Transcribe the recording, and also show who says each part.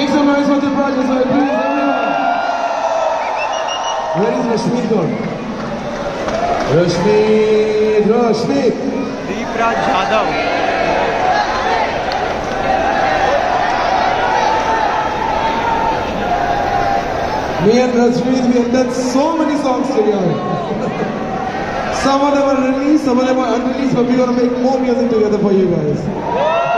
Speaker 1: Make some noise for the project, so please, everyone. Where is Rashmeet gone? Rashmeet, Rashmeet.
Speaker 2: Deep Raj Yadav
Speaker 1: Me and Rashmeet, we have done so many songs together. some of them are released, some of them are unreleased, but we're gonna make more music together for you guys.